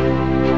Bye.